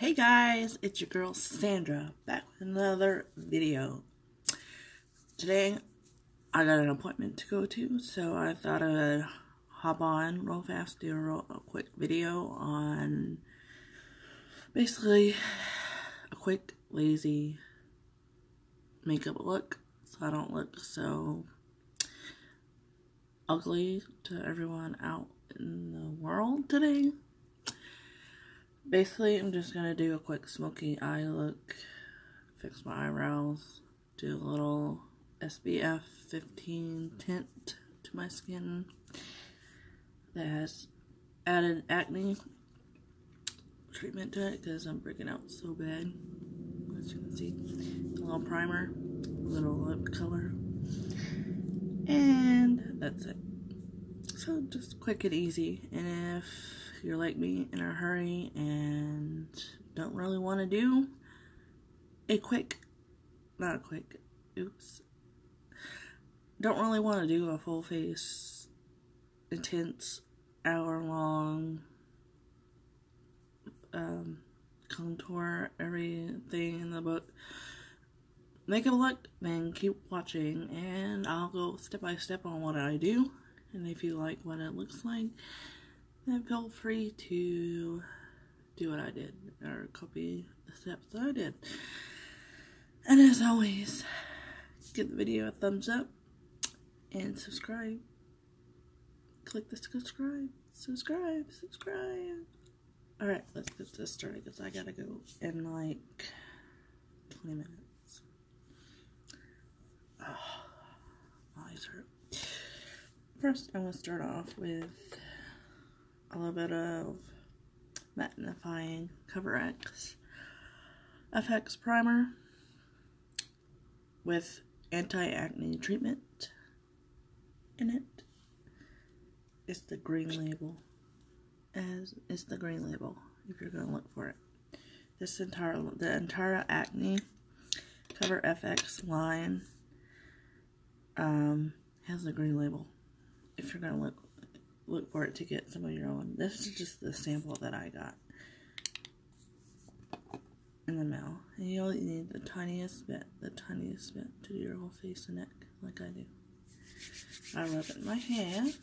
Hey guys, it's your girl Sandra back with another video. Today I got an appointment to go to, so I thought I would hop on real fast, do a, real, a quick video on basically a quick, lazy makeup look so I don't look so ugly to everyone out in the world today. Basically, I'm just going to do a quick smoky eye look, fix my eyebrows, do a little SPF 15 tint to my skin that has added acne treatment to it because I'm breaking out so bad. As you can see, a little primer, a little lip color, and that's it. So just quick and easy. And if you're like me in a hurry and don't really want to do a quick, not a quick, oops, don't really want to do a full face, intense, hour long um, contour everything in the book. Make a look, then keep watching, and I'll go step by step on what I do. And if you like what it looks like, then feel free to do what I did or copy the steps that I did. And as always, give the video a thumbs up and subscribe. Click the subscribe, subscribe, subscribe. Alright, let's get this started because I gotta go in like 20 minutes. Oh, my eyes hurt. First, I'm gonna start off with a little bit of mattifying Cover X FX primer with anti-acne treatment in it. It's the green label. As it's the green label if you're gonna look for it. This entire the entire acne cover FX line um, has a green label. If you're gonna look look for it to get some of your own. This is just the sample that I got in the mail. And you only need the tiniest bit, the tiniest bit to do your whole face and neck, like I do. I rub it in my hand,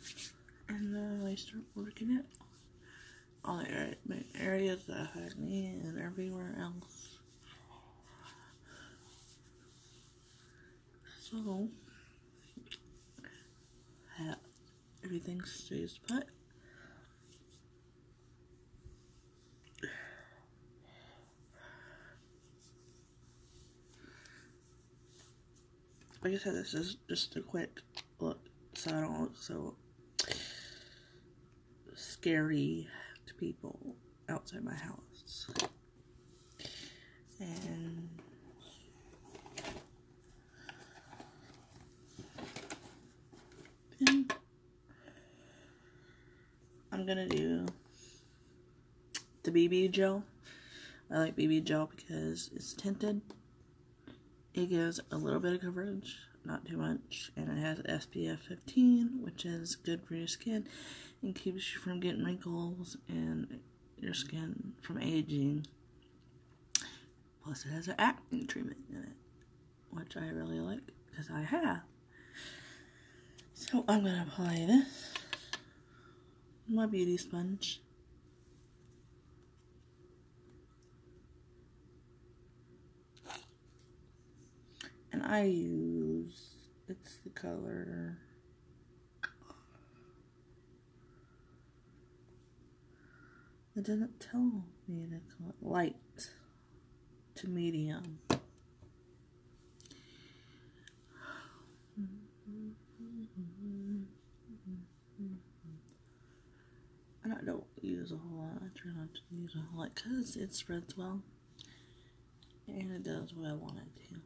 and then I start working it all the areas that hurt me and everywhere else. So, that everything stays put. Like I said, this is just a quick look, so I don't look so scary to people outside my house. And I'm gonna do the BB gel. I like BB gel because it's tinted. It gives a little bit of coverage, not too much, and it has SPF 15, which is good for your skin and keeps you from getting wrinkles and your skin from aging. Plus, it has an acne treatment in it, which I really like because I have. So, I'm going to apply this my beauty sponge. And I use, it's the color, it didn't tell me the color, light to medium. I don't use a whole lot. I try not to use a whole lot because it spreads well. And it does what I want it to.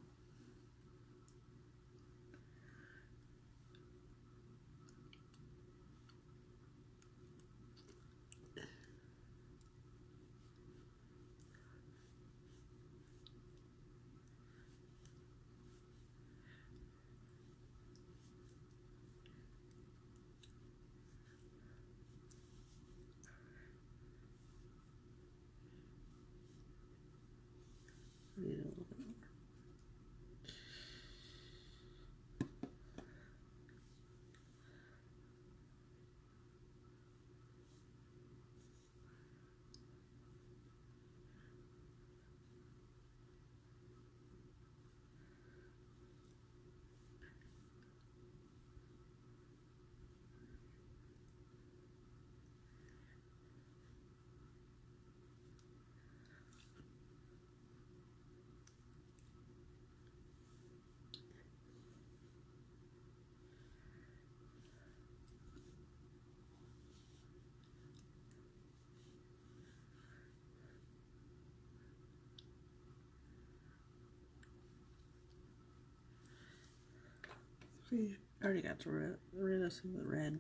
See, I already got rid, of some of the red.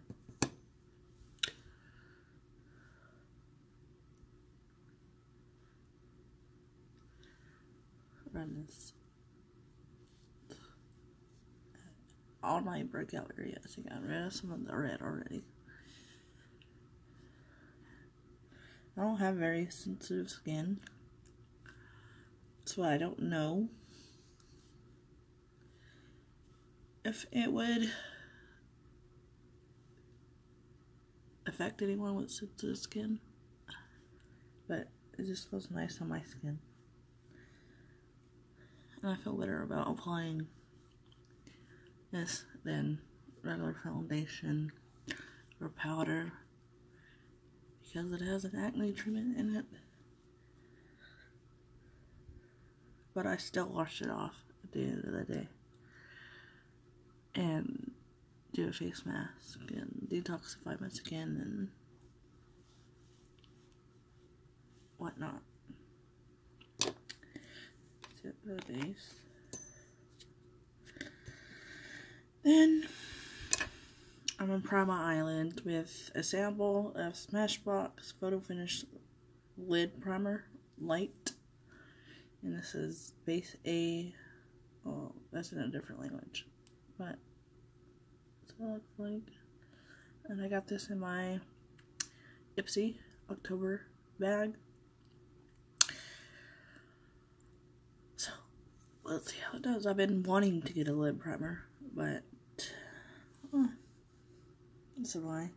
Run this. All my breakout areas. I got rid of some of the red already. I don't have very sensitive skin. So I don't know if it would affect anyone with sensitive skin. But it just feels nice on my skin. And I feel better about applying this than regular foundation or powder because it has an acne treatment in it. But I still wash it off at the end of the day and do a face mask and detoxify my skin and whatnot. Set the base. Then I'm on Prima Island with a sample of Smashbox Photo Finish Lid Primer Light. And this is base A. Oh, that's in a different language but that's what it looks like. And I got this in my Ipsy October bag. So, let's see how it does. I've been wanting to get a lid primer, but uh, that's why.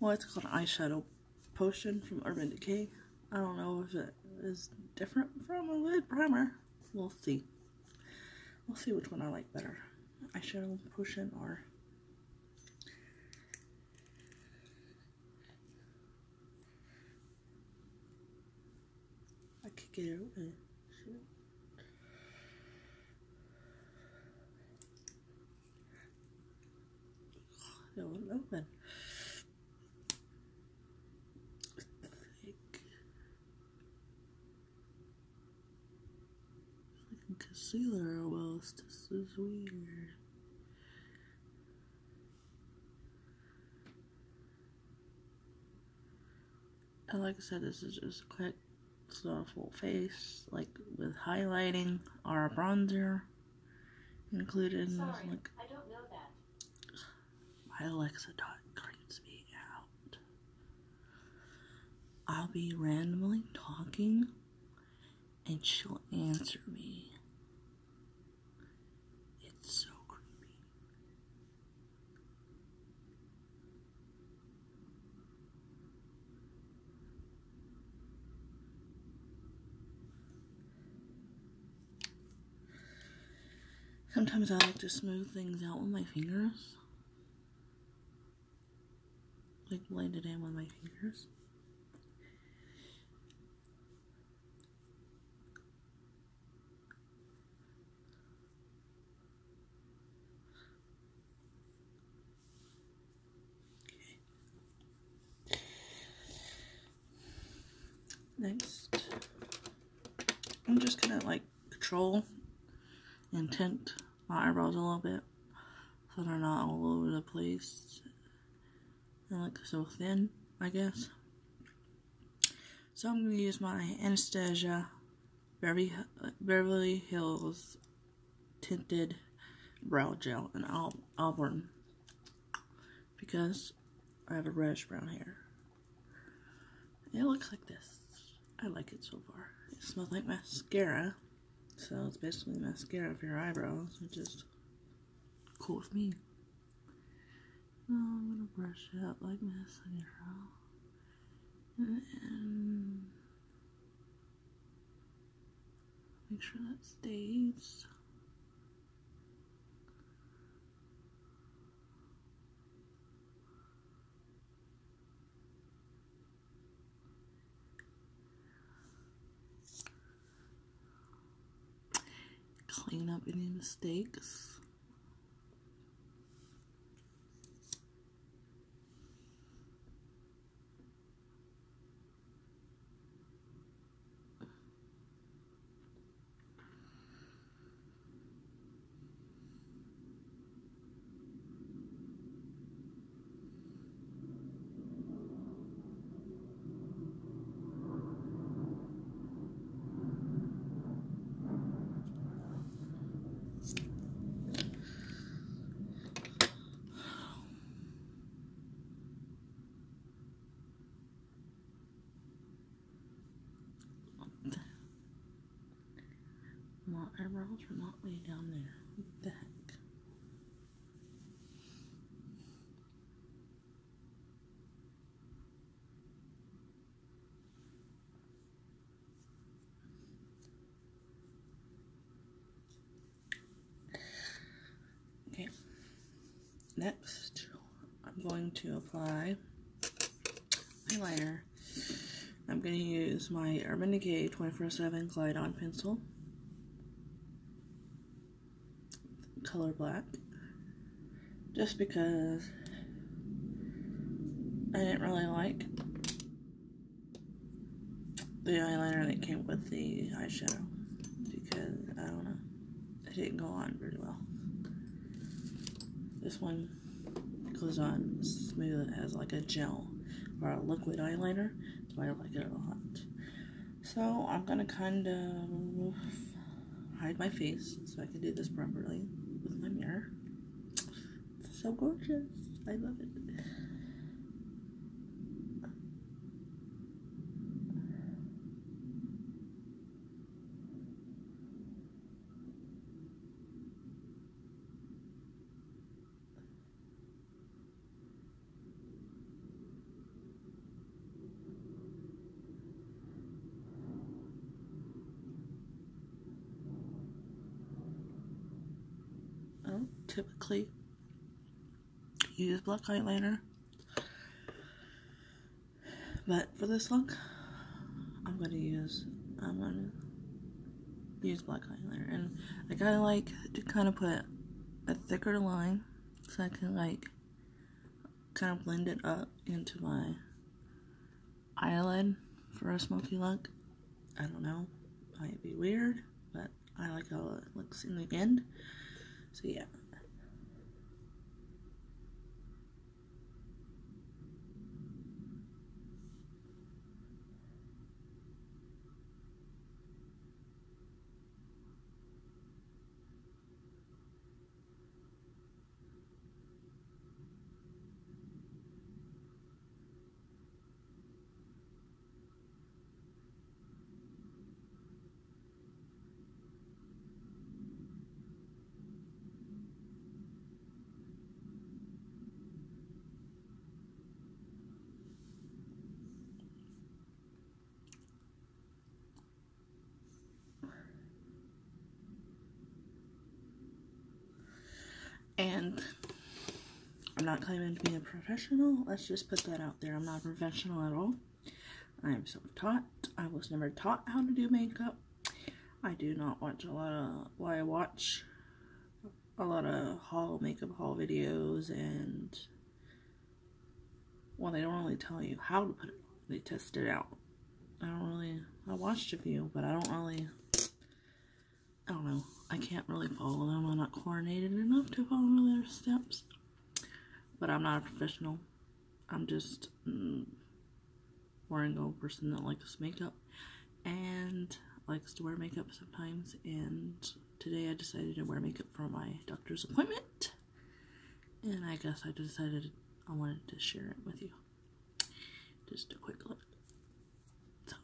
Well, it's called an eyeshadow potion from Urban Decay. I don't know if it is different from a lid primer. We'll see. We'll see which one I like better eyeshadow potion or I could get it open. Shit. It won't open. concealer almost. This is weird. And like I said, this is just a quick sort of full face, like with highlighting or a bronzer included. Sorry, in this, like, I don't know that. my Alexa dot creeps me out. I'll be randomly talking and she'll answer me. It's so creepy. Sometimes I like to smooth things out with my fingers. Like blend it in with my fingers. Next, I'm just gonna like control and tint my eyebrows a little bit so they're not all over the place and like so thin, I guess. So I'm gonna use my Anastasia Beverly, Beverly Hills tinted brow gel in Al Auburn because I have a reddish brown hair. It looks like this. I like it so far. It smells like mascara. So it's basically mascara for your eyebrows, which is cool with me. Now I'm gonna brush it up like mascara. And then make sure that stays. Clean up any mistakes. Way down there. What the heck? Okay. Next, I'm going to apply eyeliner. I'm going to use my Urban Decay 24-7 Glide On pencil. Color black. Just because I didn't really like the eyeliner that came with the eyeshadow. Because, I don't know, it didn't go on very well. This one goes on smooth as like a gel or a liquid eyeliner, so I like it a lot. So I'm gonna kind of hide my face so I can do this properly with my mirror. It's so gorgeous. I love it. typically use black eyeliner. But for this look, I'm gonna use I'm gonna use black eyeliner, and I kind of like to kind of put a thicker line so I can like kind of blend it up into my eyelid for a smoky look. I don't know, might be weird, but I like how it looks in the end. So yeah. And I'm not claiming to be a professional. Let's just put that out there. I'm not a professional at all. I am self-taught. I was never taught how to do makeup. I do not watch a lot of, well, I watch a lot of haul, makeup haul videos and, well, they don't really tell you how to put it. They test it out. I don't really, I watched a few, but I don't really, I don't know. I can't really follow them. I'm not coordinated enough to follow their steps. But I'm not a professional. I'm just mm, more a person that likes makeup and likes to wear makeup sometimes. And today I decided to wear makeup for my doctor's appointment. And I guess I decided I wanted to share it with you. Just a quick look. So,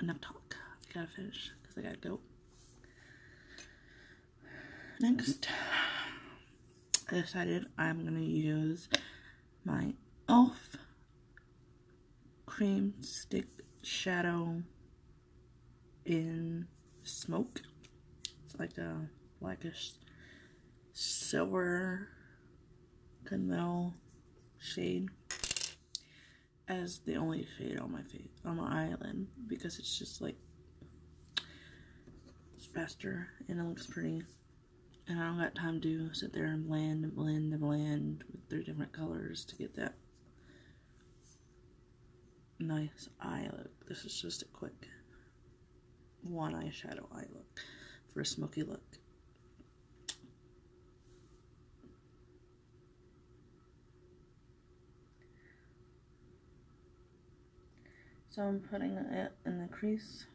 enough talk. Gotta finish. Because I gotta go. Next, I decided I'm gonna use my e.l.f. Cream Stick Shadow in Smoke. It's like a blackish silver gunmetal shade as the only shade on my face on my eyelid because it's just like faster and it looks pretty. And I don't got time to sit there and blend and blend and blend with three different colors to get that nice eye look. This is just a quick one eyeshadow eye look for a smoky look. So I'm putting it in the crease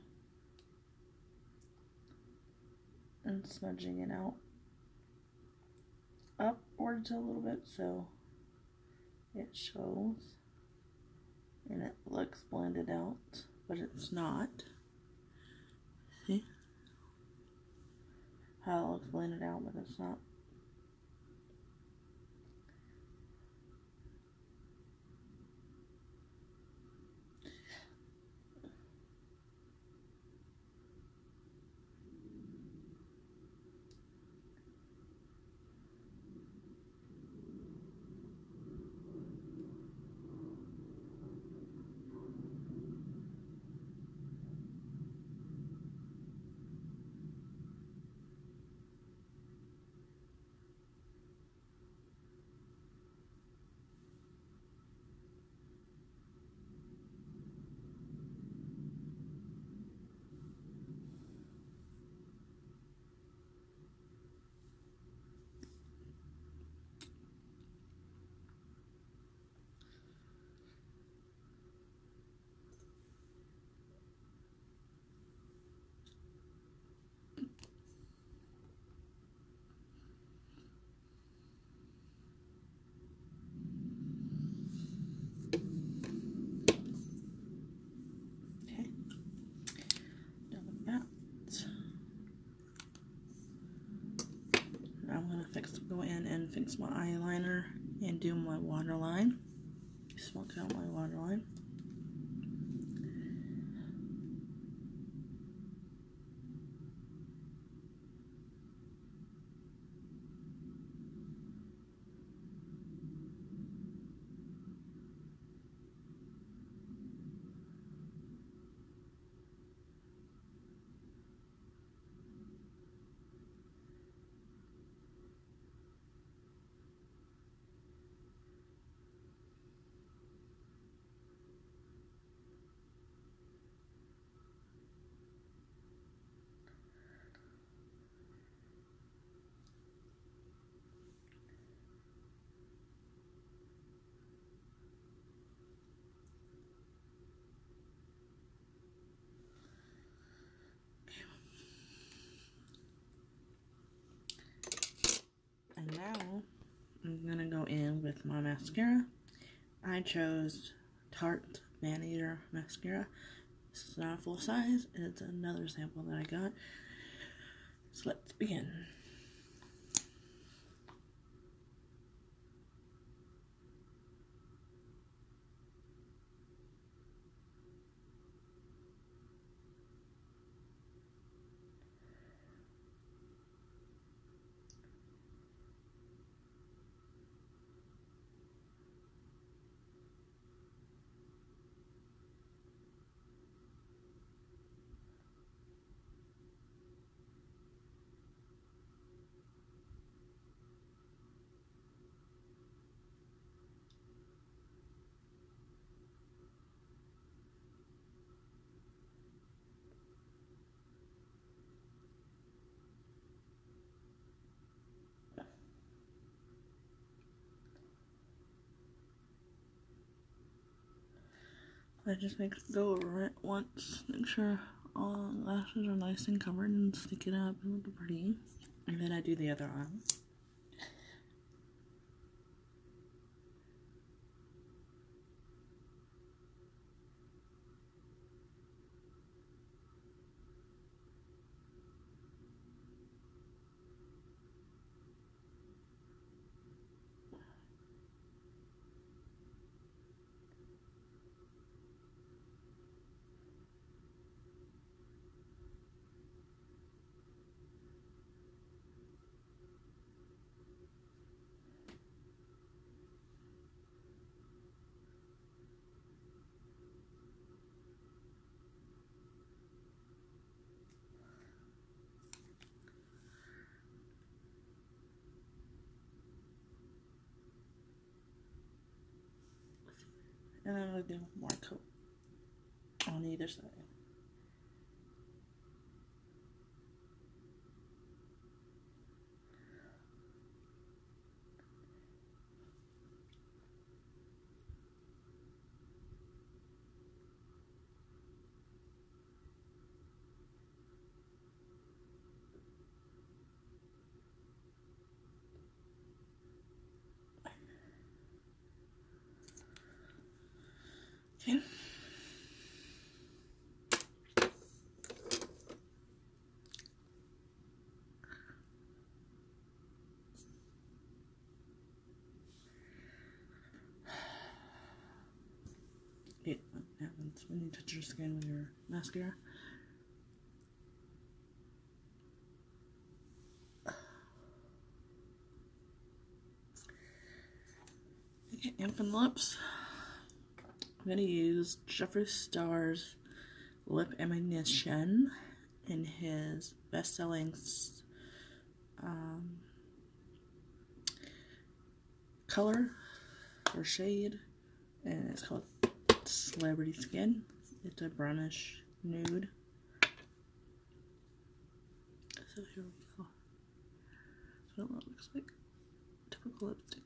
and smudging it out upwards a little bit so it shows and it looks blended out but it's not See? How it looks blended out, but it's not. Okay. Done with that. Now I'm go in and fix my eyeliner and do my waterline. Smoke out my waterline. And now I'm gonna go in with my mascara. I chose Tarte Man Eater mascara. This is not a full size, it's another sample that I got. So let's begin. I just make go over it once, make sure all lashes are nice and covered and stick it up and look pretty. And then I do the other eye. And then I'll do more coat on either side. It happens when you touch your skin with your mascara. Okay, infant lips. I'm going to use Jeffree Star's Lip Ammunition in his best-selling um, color or shade and it's called Celebrity Skin. It's a brownish nude. So here we go. That's what it looks like. Typical lipstick.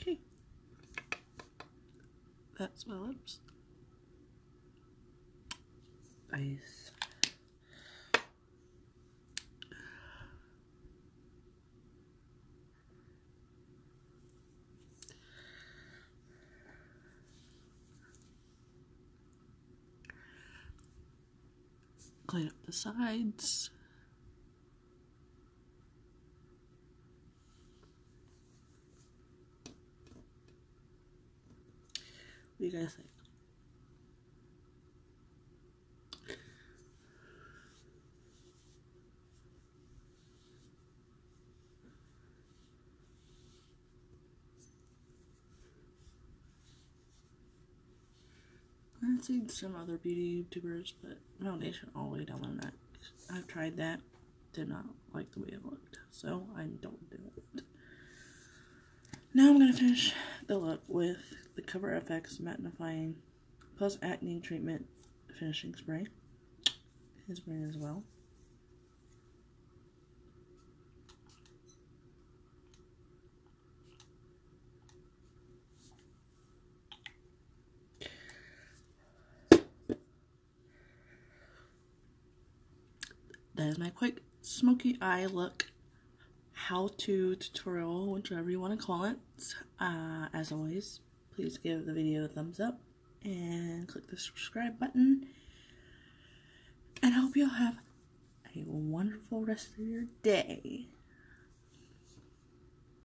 Okay. That's my lips. Nice. Clean up the sides. What do you guys think? I've seen some other beauty YouTubers put foundation all the way down their neck. I've tried that, did not like the way it looked, so I don't do it. Now I'm to finish the look with the Cover FX Mattifying Plus Acne Treatment Finishing Spray. His brand as well. That is my quick smoky eye look how-to tutorial, whichever you want to call it. Uh, as always, please give the video a thumbs up and click the subscribe button. And I hope you all have a wonderful rest of your day.